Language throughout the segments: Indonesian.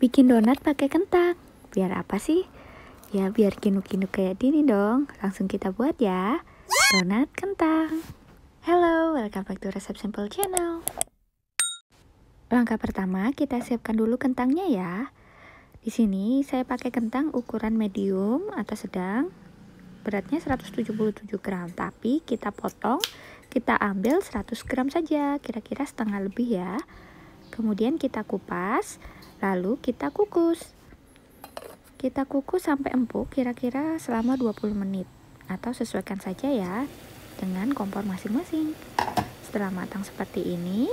Bikin donat pakai kentang. Biar apa sih? Ya biar kinu-kinu kayak gini dong. Langsung kita buat ya. Donat kentang. Hello, welcome back to Resep Simple Channel. Langkah pertama, kita siapkan dulu kentangnya ya. Di sini saya pakai kentang ukuran medium atau sedang. Beratnya 177 gram, tapi kita potong, kita ambil 100 gram saja, kira-kira setengah lebih ya. Kemudian kita kupas, Lalu kita kukus. Kita kukus sampai empuk kira-kira selama 20 menit atau sesuaikan saja ya dengan kompor masing-masing. Setelah matang seperti ini,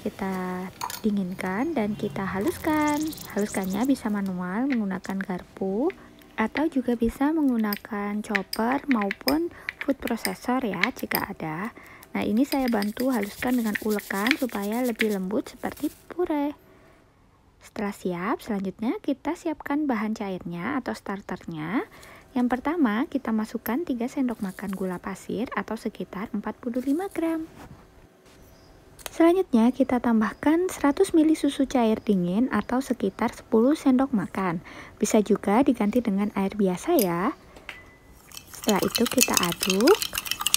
kita dinginkan dan kita haluskan. Haluskannya bisa manual menggunakan garpu atau juga bisa menggunakan chopper maupun food processor ya jika ada. Nah, ini saya bantu haluskan dengan ulekan supaya lebih lembut seperti puree. Setelah siap, selanjutnya kita siapkan bahan cairnya atau starternya. Yang pertama, kita masukkan 3 sendok makan gula pasir atau sekitar 45 gram. Selanjutnya, kita tambahkan 100 ml susu cair dingin atau sekitar 10 sendok makan. Bisa juga diganti dengan air biasa ya. Setelah itu kita aduk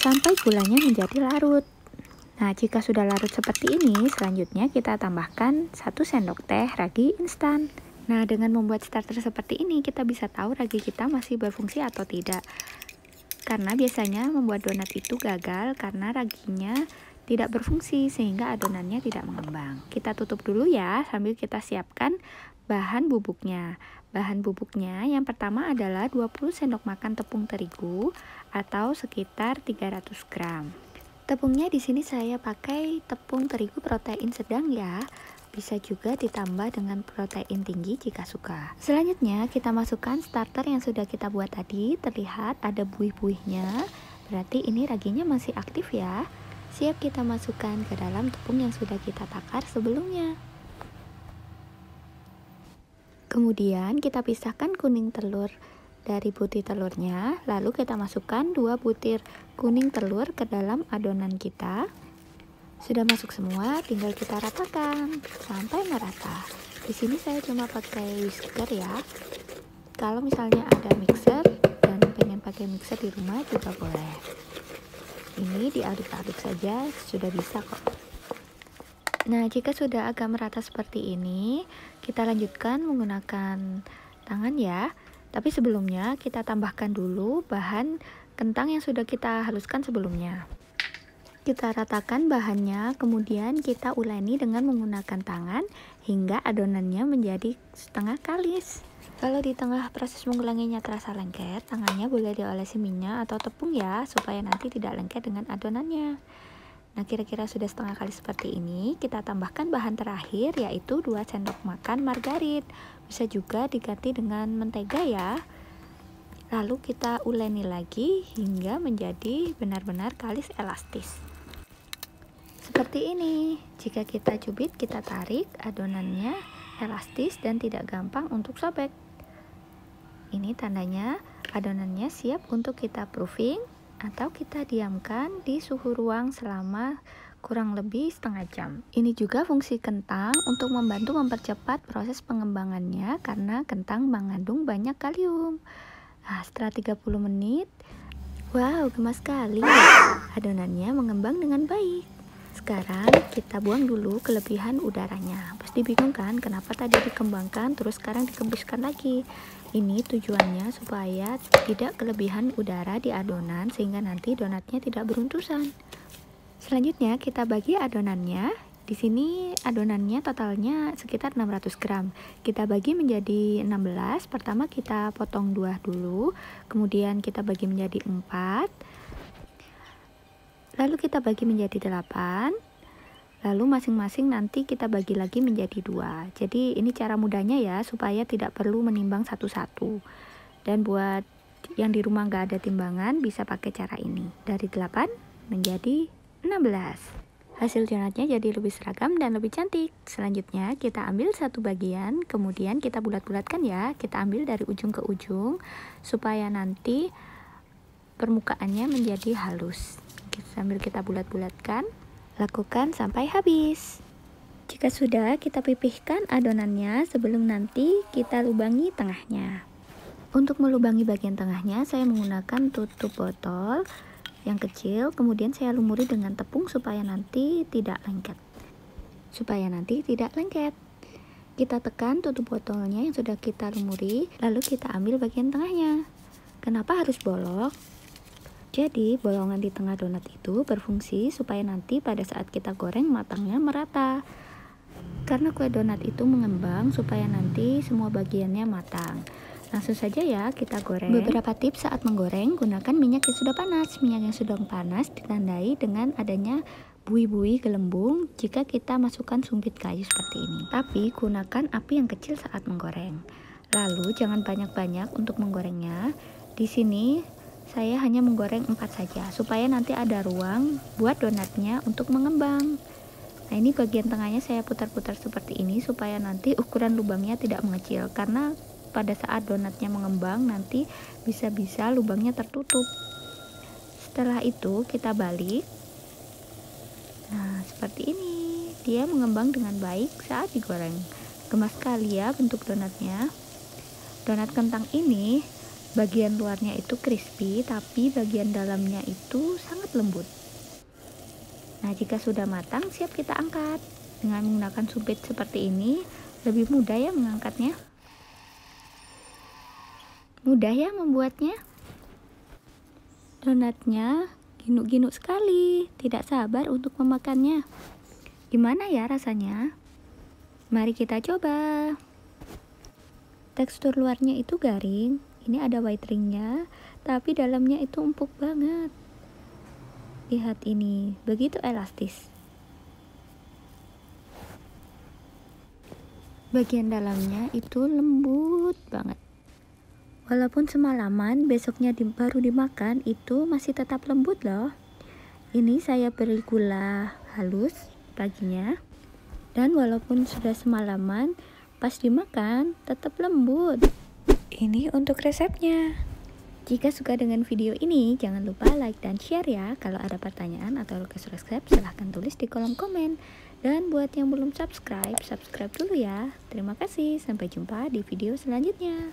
sampai gulanya menjadi larut. Nah, jika sudah larut seperti ini, selanjutnya kita tambahkan 1 sendok teh ragi instan. Nah, dengan membuat starter seperti ini, kita bisa tahu ragi kita masih berfungsi atau tidak. Karena biasanya membuat donat itu gagal karena raginya tidak berfungsi sehingga adonannya tidak mengembang. Kita tutup dulu ya sambil kita siapkan bahan bubuknya. Bahan bubuknya yang pertama adalah 20 sendok makan tepung terigu atau sekitar 300 gram. Tepungnya di sini saya pakai tepung terigu protein sedang ya. Bisa juga ditambah dengan protein tinggi jika suka. Selanjutnya kita masukkan starter yang sudah kita buat tadi. Terlihat ada buih-buihnya. Berarti ini raginya masih aktif ya. Siap kita masukkan ke dalam tepung yang sudah kita takar sebelumnya. Kemudian kita pisahkan kuning telur dari butir telurnya lalu kita masukkan dua butir kuning telur ke dalam adonan kita. Sudah masuk semua tinggal kita ratakan sampai merata. Di sini saya cuma pakai whisker ya. Kalau misalnya ada mixer dan pengen pakai mixer di rumah juga boleh ini diaduk-aduk saja sudah bisa kok nah jika sudah agak merata seperti ini kita lanjutkan menggunakan tangan ya tapi sebelumnya kita tambahkan dulu bahan kentang yang sudah kita haluskan sebelumnya. Kita ratakan bahannya, kemudian kita uleni dengan menggunakan tangan hingga adonannya menjadi setengah kalis. Kalau di tengah proses mengulanginya terasa lengket, tangannya boleh diolesi minyak atau tepung ya, supaya nanti tidak lengket dengan adonannya. Nah, kira-kira sudah setengah kali seperti ini, kita tambahkan bahan terakhir yaitu 2 sendok makan margarin. Bisa juga diganti dengan mentega ya. Lalu kita uleni lagi hingga menjadi benar-benar kalis elastis. Seperti ini. Jika kita cubit, kita tarik adonannya elastis dan tidak gampang untuk sobek. Ini tandanya adonannya siap untuk kita proofing atau kita diamkan di suhu ruang selama kurang lebih setengah jam. Ini juga fungsi kentang untuk membantu mempercepat proses pengembangannya karena kentang mengandung banyak kalium. Nah, setelah 30 menit, wow, gemas sekali. Adonannya mengembang dengan baik. Sekarang kita buang dulu kelebihan udaranya. Pasti bingung kan kenapa tadi dikembangkan terus sekarang dikembuskan lagi. Ini tujuannya supaya tidak kelebihan udara di adonan sehingga nanti donatnya tidak beruntusan. Selanjutnya kita bagi adonannya. Di sini adonannya totalnya sekitar 600 gram. Kita bagi menjadi 16. Pertama kita potong dua dulu, kemudian kita bagi menjadi 4. Lalu kita bagi menjadi 8 lalu masing-masing nanti kita bagi lagi menjadi dua. Jadi ini cara mudahnya ya supaya tidak perlu menimbang satu-satu. Dan buat yang di rumah nggak ada timbangan bisa pakai cara ini. Dari 8 menjadi 16 hasil donatnya jadi lebih seragam dan lebih cantik. Selanjutnya kita ambil satu bagian. Kemudian kita bulat-bulatkan ya. Kita ambil dari ujung ke ujung supaya nanti permukaannya menjadi halus. Sambil kita bulat-bulatkan Lakukan sampai habis. Jika sudah, kita pipihkan adonannya sebelum nanti kita lubangi tengahnya. Untuk melubangi bagian tengahnya, saya menggunakan tutup botol yang kecil, kemudian saya lumuri dengan tepung supaya nanti tidak lengket. Supaya nanti tidak lengket. Kita tekan tutup botolnya yang sudah kita lumuri, lalu kita ambil bagian tengahnya. Kenapa harus bolong? Jadi, bolongan di tengah donat itu berfungsi supaya nanti pada saat kita goreng matangnya merata. Karena kue donat itu mengembang supaya nanti semua bagiannya matang. Langsung saja ya kita goreng. Beberapa tips saat menggoreng, gunakan minyak yang sudah panas. Minyak yang sudah panas ditandai dengan adanya bui-bui gelembung jika kita masukkan sumpit kayu seperti ini. Tapi gunakan api yang kecil saat menggoreng. Lalu jangan banyak-banyak untuk menggorengnya. Di sini saya hanya menggoreng empat saja supaya nanti ada ruang buat donatnya untuk mengembang. Nah ini bagian tengahnya saya putar-putar seperti ini supaya nanti ukuran lubangnya tidak mengecil karena pada saat donatnya mengembang nanti bisa-bisa lubangnya tertutup. Setelah itu kita balik. Nah seperti ini dia mengembang dengan baik saat digoreng. Gemas sekali ya bentuk donatnya. Donat kentang ini bagian luarnya itu crispy tapi bagian dalamnya itu sangat lembut. Nah, jika sudah matang, siap kita angkat. Dengan menggunakan sumpit seperti ini, lebih mudah ya mengangkatnya. Mudah ya membuatnya. Donatnya ginuk-ginuk sekali, tidak sabar untuk memakannya. Gimana ya rasanya? Mari kita coba. Tekstur luarnya itu garing, ini ada white ringnya, tapi dalamnya itu empuk banget. Lihat ini, begitu elastis. Bagian dalamnya itu lembut banget. Walaupun semalaman, besoknya di, baru dimakan, itu masih tetap lembut loh. Ini saya beri gula halus paginya. Dan walaupun sudah semalaman, pas dimakan tetap lembut. Ini untuk resepnya. Jika suka dengan video ini, jangan lupa like dan share ya. Kalau ada pertanyaan atau request subscribe, silahkan tulis di kolom komen. Dan buat yang belum subscribe, subscribe dulu ya. Terima kasih, sampai jumpa di video selanjutnya.